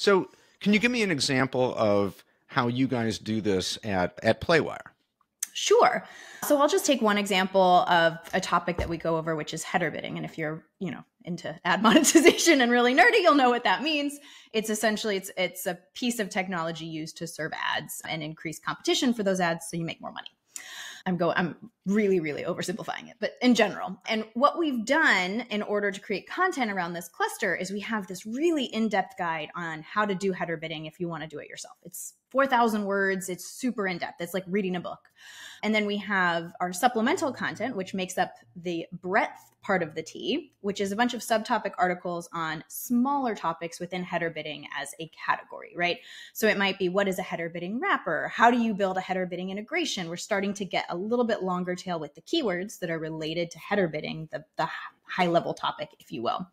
So, can you give me an example of how you guys do this at at Playwire? Sure. So I'll just take one example of a topic that we go over, which is header bidding. And if you're, you know, into ad monetization and really nerdy, you'll know what that means. It's essentially it's it's a piece of technology used to serve ads and increase competition for those ads so you make more money. I'm going I'm really really oversimplifying it, but in general. And what we've done in order to create content around this cluster is we have this really in-depth guide on how to do header bidding if you want to do it yourself. It's 4,000 words. It's super in depth. It's like reading a book. And then we have our supplemental content, which makes up the breadth part of the T, which is a bunch of subtopic articles on smaller topics within header bidding as a category, right? So it might be what is a header bidding wrapper? How do you build a header bidding integration? We're starting to get a little bit longer tail with the keywords that are related to header bidding, the, the high level topic, if you will.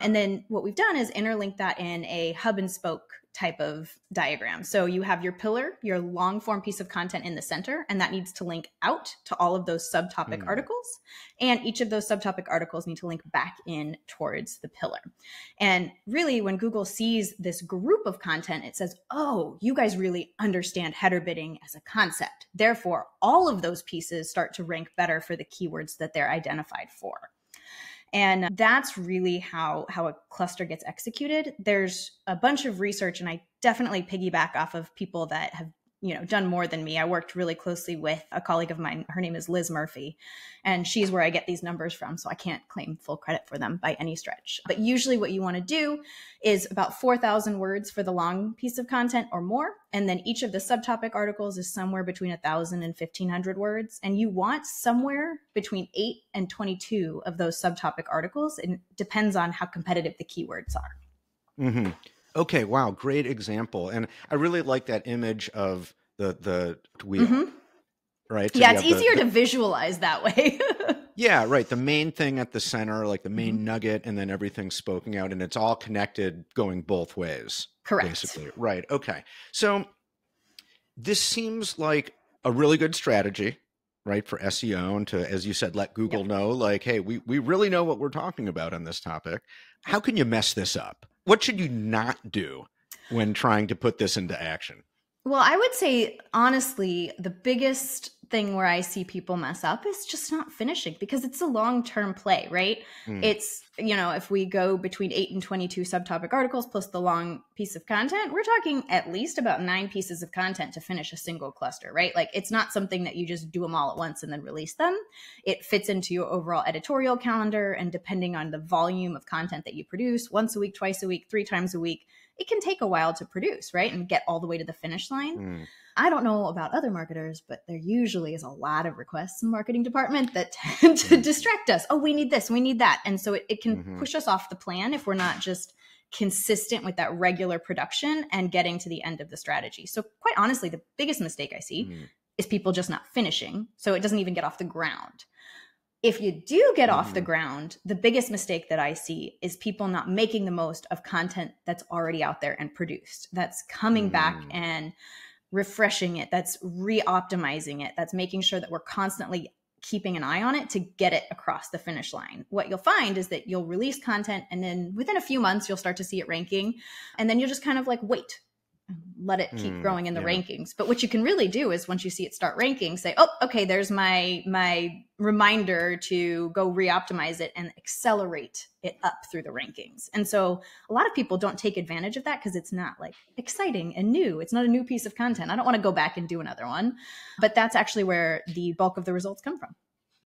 And then what we've done is interlink that in a hub and spoke type of diagram. So you have your pillar, your long form piece of content in the center, and that needs to link out to all of those subtopic mm. articles. And each of those subtopic articles need to link back in towards the pillar. And really, when Google sees this group of content, it says, oh, you guys really understand header bidding as a concept. Therefore, all of those pieces start to rank better for the keywords that they're identified for and that's really how how a cluster gets executed. There's a bunch of research and i definitely piggyback off of people that have you know done more than me. I worked really closely with a colleague of mine. Her name is liz murphy and she's where i get these numbers from so i can't claim full credit for them by any stretch. But usually what you want to do is about 4000 words for the long piece of content or more and then each of the subtopic articles is somewhere between 1000 and 1500 words and you want somewhere between 8 and 22 of those subtopic articles it depends on how competitive the keywords are. Mm-hmm. Okay, wow, great example. And I really like that image of the the wheel. Mm-hmm. Right? So yeah, it's easier the, to visualize that way. yeah, right. The main thing at the center, like the main mm-hmm. nugget, and then everything spoken out, and it's all connected going both ways. Correct. Basically. Right. Okay. So this seems like a really good strategy right for seo and to as you said let google yep. know like hey we, we really know what we're talking about on this topic how can you mess this up what should you not do when trying to put this into action? Well, I would say honestly, the biggest thing where I see people mess up is just not finishing because it's a long term play, right? Mm. It's, you know, if we go between 8 and 22 subtopic articles plus the long piece of content, we're talking at least about nine pieces of content to finish a single cluster, right? Like it's not something that you just do them all at once and then release them. It fits into your overall editorial calendar. And depending on the volume of content that you produce, once a week, twice a week, three times a week, it can take a while to produce, right? And get all the way to the finish line. Mm. I don't know about other marketers, but there usually is a lot of requests in marketing department that tend to mm. distract us. Oh, we need this, we need that. And so it, it can mm-hmm. push us off the plan if we're not just consistent with that regular production and getting to the end of the strategy. So quite honestly, the biggest mistake I see mm. is people just not finishing. So it doesn't even get off the ground if you do get mm-hmm. off the mm-hmm. ground, the biggest mistake that I see is people not making the most of content that's already out there and produced, that's coming mm. back and refreshing it, that's re optimizing it, that's making sure that we're constantly keeping an eye on it to get it across the finish line. What you'll find is that you'll release content and then within a few months, you'll start to see it ranking. And then you'll just kind of like wait let it keep mm, growing in the yeah. rankings. But what you can really do is once you see it start ranking, say, "Oh, okay, there's my my reminder to go re-optimize it and accelerate it up through the rankings." And so a lot of people don't take advantage of that because it's not like exciting and new. It's not a new piece of content. I don't want to go back and do another one. But that's actually where the bulk of the results come from.